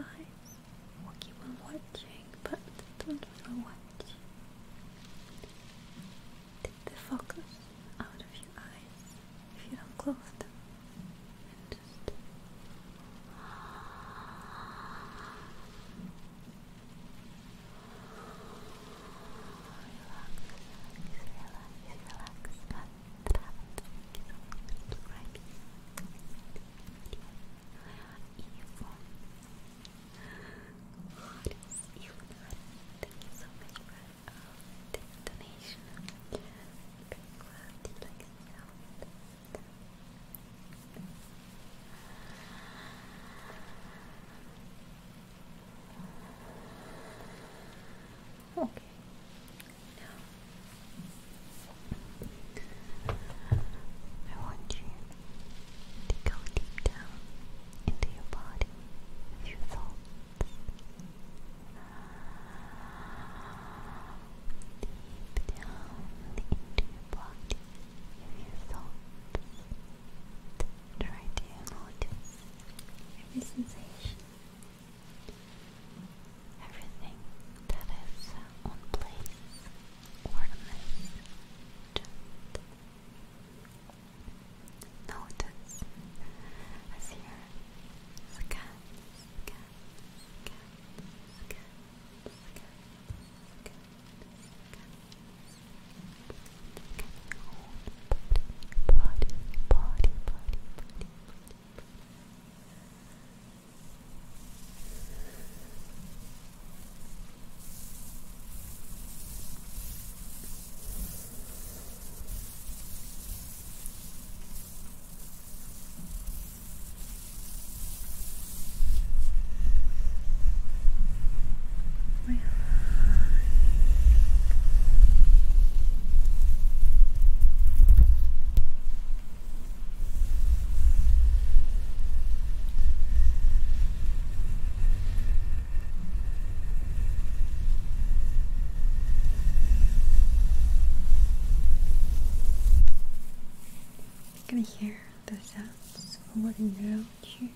Hi. This is a to hear the sounds floating around you.